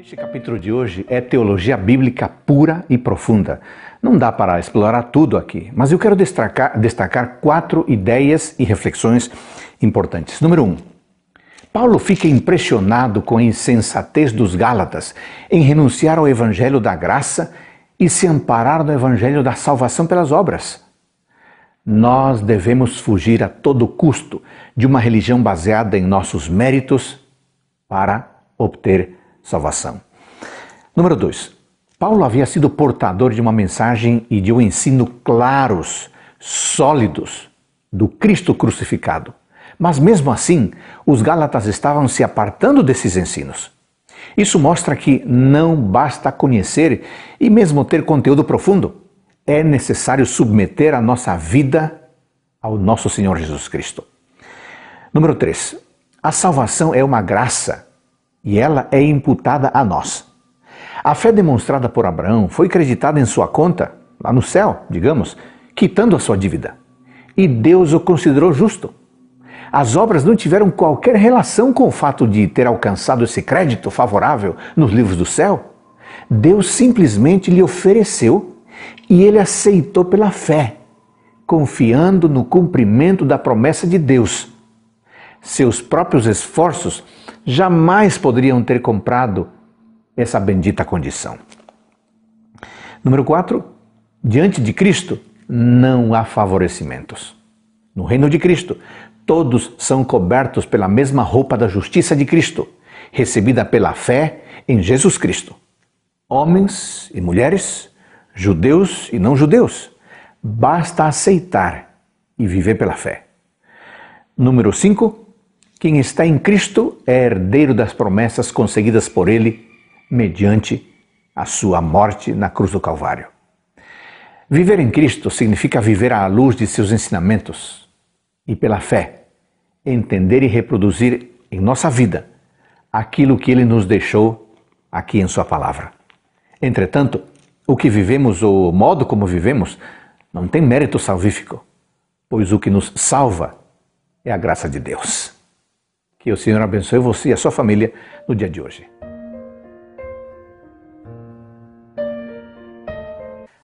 Este capítulo de hoje é teologia bíblica pura e profunda. Não dá para explorar tudo aqui, mas eu quero destacar, destacar quatro ideias e reflexões importantes. Número um, Paulo fica impressionado com a insensatez dos Gálatas em renunciar ao evangelho da graça e se amparar no evangelho da salvação pelas obras. Nós devemos fugir a todo custo de uma religião baseada em nossos méritos para obter salvação. Número 2. Paulo havia sido portador de uma mensagem e de um ensino claros, sólidos, do Cristo crucificado. Mas mesmo assim, os Gálatas estavam se apartando desses ensinos. Isso mostra que não basta conhecer e mesmo ter conteúdo profundo. É necessário submeter a nossa vida ao nosso Senhor Jesus Cristo. Número 3. A salvação é uma graça e ela é imputada a nós. A fé demonstrada por Abraão foi creditada em sua conta, lá no céu, digamos, quitando a sua dívida. E Deus o considerou justo. As obras não tiveram qualquer relação com o fato de ter alcançado esse crédito favorável nos livros do céu. Deus simplesmente lhe ofereceu e ele aceitou pela fé, confiando no cumprimento da promessa de Deus. Seus próprios esforços jamais poderiam ter comprado essa bendita condição. Número 4. Diante de Cristo não há favorecimentos. No reino de Cristo, todos são cobertos pela mesma roupa da justiça de Cristo, recebida pela fé em Jesus Cristo. Homens e mulheres, judeus e não judeus, basta aceitar e viver pela fé. Número 5. Quem está em Cristo é herdeiro das promessas conseguidas por Ele mediante a sua morte na cruz do Calvário. Viver em Cristo significa viver à luz de seus ensinamentos e, pela fé, entender e reproduzir em nossa vida aquilo que ele nos deixou aqui em Sua palavra. Entretanto, o que vivemos ou o modo como vivemos não tem mérito salvífico, pois o que nos salva é a graça de Deus. Que o Senhor abençoe você e a sua família no dia de hoje.